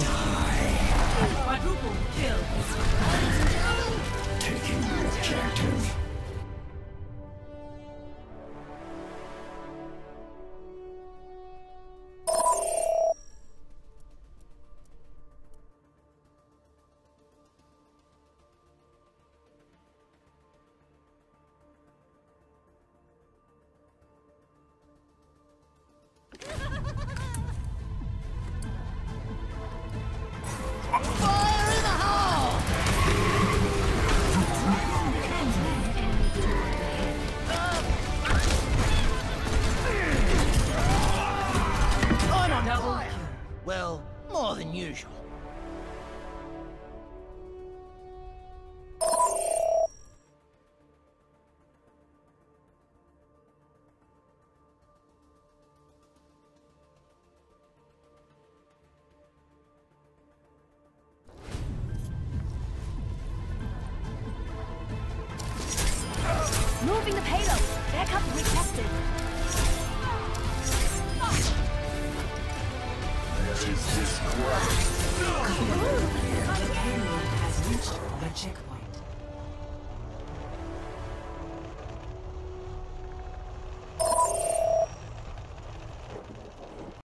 Die. Quadruple kill. Double kill. Well, more than usual. Moving the payload. Backup requested. What is this crap? Has reached the checkpoint.